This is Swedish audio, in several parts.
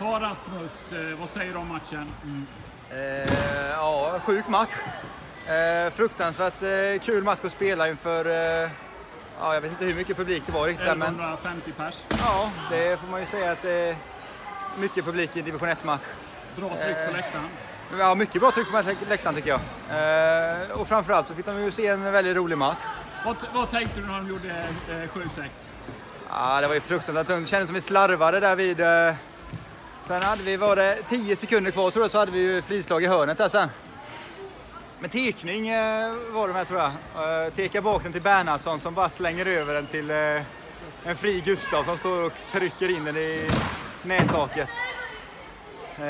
Ja, Rasmus, eh, vad säger du om matchen? Mm. Eh, ja, sjuk match. Eh, fruktansvärt eh, kul match att spela inför, eh, ja, jag vet inte hur mycket publik det var riktigt där, men 1150 pers. ja, det får man ju säga att det är mycket publik i division 1-match. Bra tryck på Eh. läktaren. Ja, mycket bra tryck på läktaren tycker jag. Eh, och framförallt så fick de ju se en väldigt rolig match. Vad, vad tänkte du när de gjorde eh, 7-6? Ja, det var ju fruktansvärt tungt. Det kändes som vi slarvade där vid... Sen hade vi, var det 10 sekunder kvar tror jag, så hade vi ju frislag i hörnet där sen. Men tekning eh, var det med tror jag. Eh, teka bak den till Bernhardsson som bara slänger över den till eh, en fri Gustav som står och trycker in den i nättaket. Eh,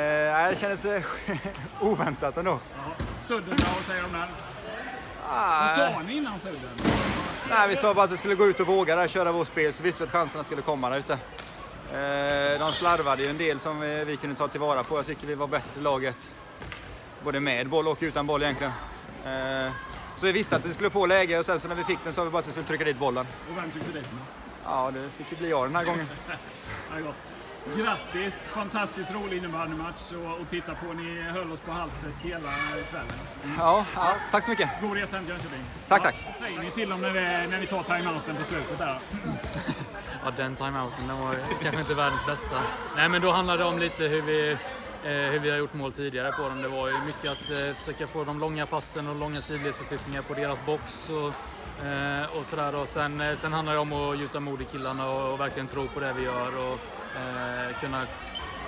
det kändes eh, oväntat ändå. Ja. Sudden vad säger om den? Ah, Vad sa ni innan sudden? Nej, vi sa bara att vi skulle gå ut och våga där, köra vårt spel, så visste vi att chanserna skulle komma där ute. Eh, de slarvade ju en del som vi, vi kunde ta tillvara på. Jag tycker vi var bättre laget. Både med boll och utan boll egentligen. Eh, så vi visste att vi skulle få läge och sen så när vi fick den så sa vi bara att vi skulle trycka dit bollen. Och vem tyckte det? Ja, det fick ju bli jag den här gången. Grattis! Fantastiskt rolig innebandymatch och, och titta på. Ni höll oss på halstret hela kvällen. Ja, ja tack så mycket. God resa hem till Jönköping. Tack, tack. Vad säger ni till dem när, det, när vi tar timeouten på slutet där? Ja, den timeouten den var kanske inte världens bästa. Nej, men då handlade det om lite hur vi, eh, hur vi har gjort mål tidigare på dem. Det var ju mycket att eh, försöka få de långa passen och långa sidledsförflyttningar på deras box och, eh, och sådär. Och sen, eh, sen handlar det om att gjuta mod i killarna och, och verkligen tro på det vi gör och eh, kunna,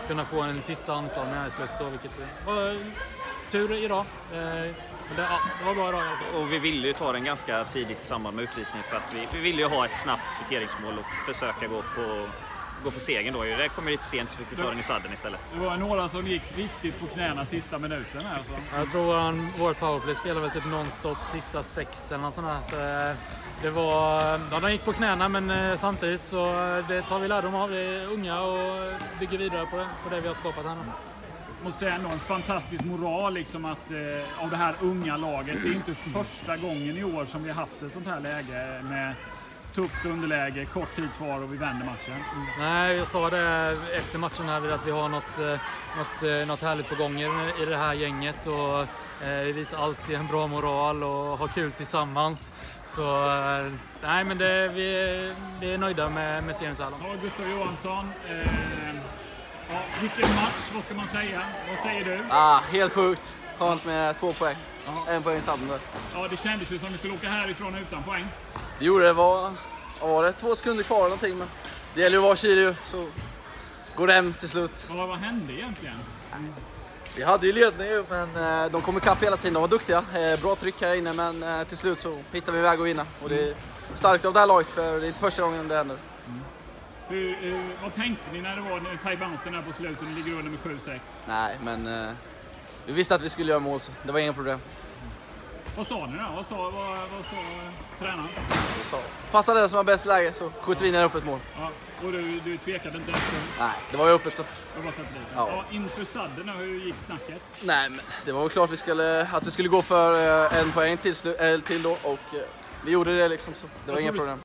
kunna få en sista anstormning här i slutet då, vilket var tur idag. Eh, men det, ja, det var bra idag. Och vi ville ju ta den ganska tidigt i samband med utvisningen för att vi, vi ville ju ha ett snabbt kvitteringsmål och försöka gå på gå för segern då. Det kom ju lite sent så fick vi ta den i sadden istället. Det var några som gick riktigt på knäna sista minuten här. Så. Jag tror han, vår powerplay spelade väl typ nonstop sista sex eller något sånt där. Så eh, det var, ja, de gick på knäna men eh, samtidigt så det tar vi lärdom av. Vi är unga och bygger vidare på det, på det vi har skapat här nu. Måste säga ändå en fantastisk moral liksom att, eh, av det här unga laget. Det är inte första gången i år som vi har haft ett sånt här läge med tufft underläge, kort tid kvar och vi vänder matchen. Nej, jag sa det efter matchen här att vi har något, eh, något, eh, något härligt på gång i det här gänget och eh, vi visar alltid en bra moral och har kul tillsammans. Så eh, nej, men det, vi, är- vi är nöjda med, med serien så här långt. Ja, Gustav Johansson. Eh, ja, vilken match, vad ska man säga? Vad säger du? Ah, helt sjukt. Skönt med två poäng. En poäng där. Ja, det kändes ju som vi skulle åka härifrån utan poäng. Det gjorde det. Var, var det? Två sekunder kvar eller någonting. Men det gäller ju att vara kylig så går det hem till slut. Vad, vad hände egentligen? Vi hade ju ledning men eh, de kom ikapp hela tiden. De var duktiga. Eh, Bra tryck här inne, men eh, till slut så hittade vi väg att vinna. Och det är starkt av det här laget, för det är inte första gången det händer. Hur, hur, vad tänkte ni när det var timeouten här på slutet? Ni ligger under med 7-6. Nej, men eh, vi visste att vi skulle göra mål, så det var inga problem. Vad sa ni då? Vad sa, vad, vad sa eh, tränaren? Vi sa, passa den som har bäst läge så skjuter vi ner upp ett mål. Ja, och du, du tvekade inte en stund? Nej, det var ju öppet så. Jag bara satte dit. Ja. Ja. inför sadden hur gick snacket? Nej, men det var väl klart vi skulle, att vi skulle gå för eh, en poäng till, eller till då och eh, vi gjorde det liksom så det var inga problem.